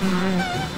Thank ừ. you.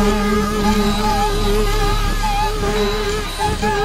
Thank you.